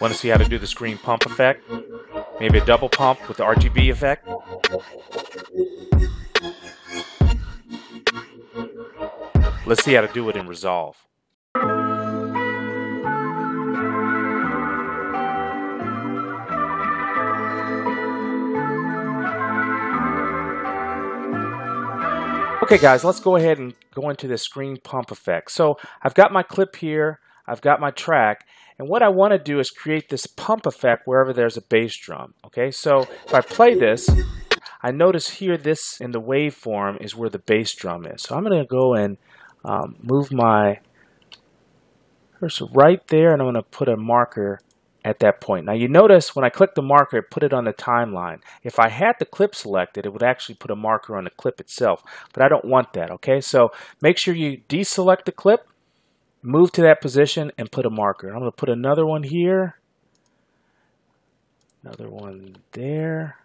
Want to see how to do the screen pump effect? Maybe a double pump with the RGB effect? Let's see how to do it in Resolve. Okay guys, let's go ahead and go into the screen pump effect. So I've got my clip here, I've got my track, and what I want to do is create this pump effect wherever there's a bass drum. Okay, so if I play this, I notice here this in the waveform is where the bass drum is. So I'm going to go and um, move my cursor right there and I'm going to put a marker at that point. Now you notice when I click the marker, it put it on the timeline. If I had the clip selected, it would actually put a marker on the clip itself, but I don't want that, okay? So make sure you deselect the clip, move to that position, and put a marker. I'm gonna put another one here, another one there.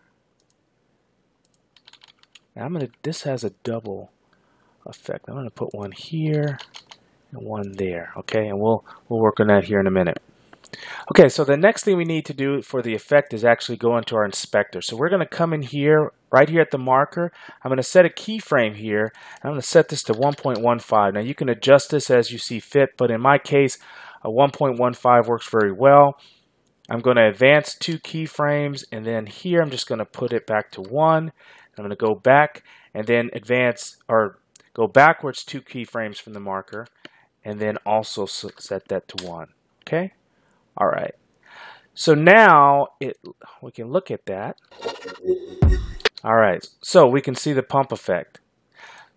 Now I'm gonna, this has a double effect. I'm gonna put one here and one there, okay? And we'll, we'll work on that here in a minute. Okay, so the next thing we need to do for the effect is actually go into our inspector. So we're going to come in here, right here at the marker. I'm going to set a keyframe here. I'm going to set this to 1.15. Now you can adjust this as you see fit, but in my case, a 1.15 works very well. I'm going to advance two keyframes, and then here I'm just going to put it back to 1. I'm going to go back and then advance, or go backwards two keyframes from the marker, and then also set that to 1. Okay? All right. So now it we can look at that. All right. So we can see the pump effect.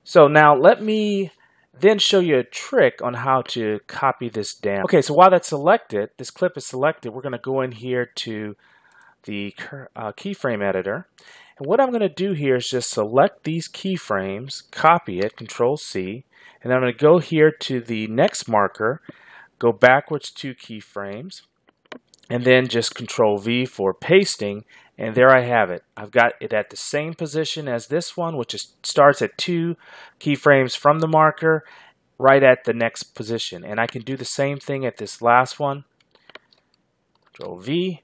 So now let me then show you a trick on how to copy this down. Okay, so while that's selected, this clip is selected, we're going to go in here to the uh, keyframe editor. And what I'm going to do here is just select these keyframes, copy it, Control C, and I'm going to go here to the next marker go backwards two keyframes, and then just Control V for pasting, and there I have it. I've got it at the same position as this one, which is, starts at two keyframes from the marker, right at the next position. And I can do the same thing at this last one. Control V.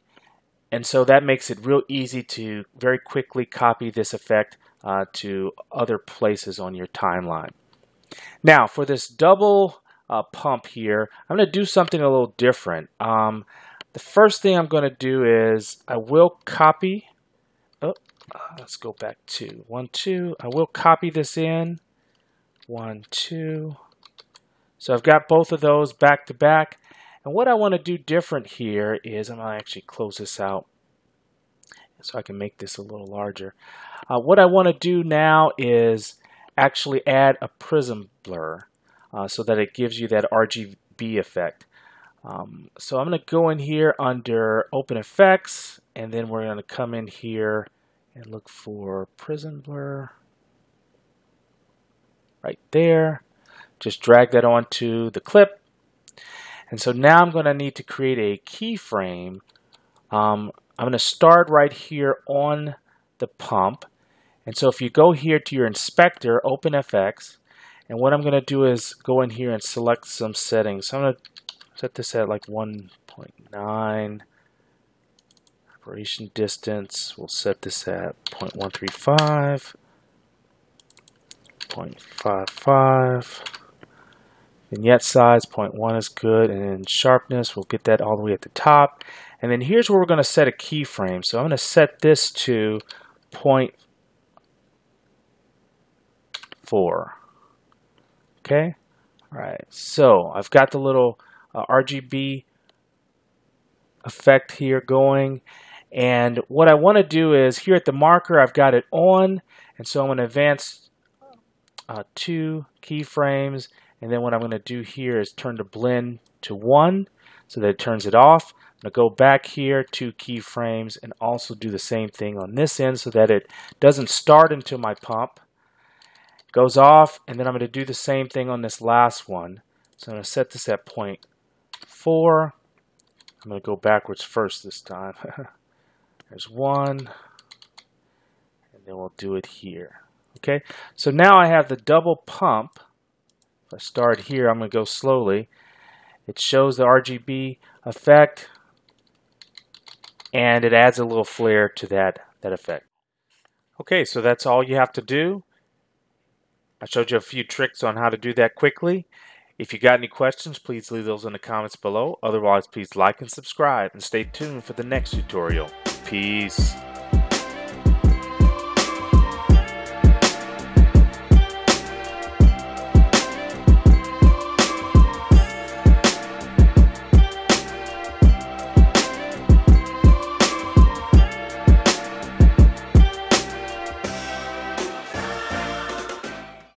And so that makes it real easy to very quickly copy this effect uh, to other places on your timeline. Now, for this double uh, pump here, I'm going to do something a little different. Um, the first thing I'm going to do is I will copy. Oh, uh, let's go back to one, two. I will copy this in. One, two. So I've got both of those back to back. And what I want to do different here is I'm going to actually close this out so I can make this a little larger. Uh, what I want to do now is actually add a prism blur uh, so that it gives you that RGB effect. Um, so I'm going to go in here under Open Effects, and then we're going to come in here and look for Prism Blur right there. Just drag that onto the clip. And so now I'm going to need to create a keyframe. Um, I'm going to start right here on the pump. And so if you go here to your inspector, Open FX, and what I'm going to do is go in here and select some settings. So I'm going to set this at like 1.9. Operation distance, we'll set this at 0.135. 0.55. Vignette size, 0.1 is good. And then sharpness, we'll get that all the way at the top. And then here's where we're going to set a keyframe. So I'm going to set this to 0.4. Okay, all right. So I've got the little uh, RGB effect here going. And what I want to do is here at the marker, I've got it on. And so I'm going to advance uh, two keyframes. And then what I'm going to do here is turn the blend to one so that it turns it off. I'm going to go back here two keyframes and also do the same thing on this end so that it doesn't start into my pump goes off, and then I'm going to do the same thing on this last one. So I'm going to set this at point four. I'm going to go backwards first this time. There's one, and then we'll do it here. Okay, so now I have the double pump. If I start here, I'm going to go slowly. It shows the RGB effect and it adds a little flare to that, that effect. Okay, so that's all you have to do. I showed you a few tricks on how to do that quickly. If you got any questions, please leave those in the comments below. Otherwise, please like and subscribe and stay tuned for the next tutorial. Peace.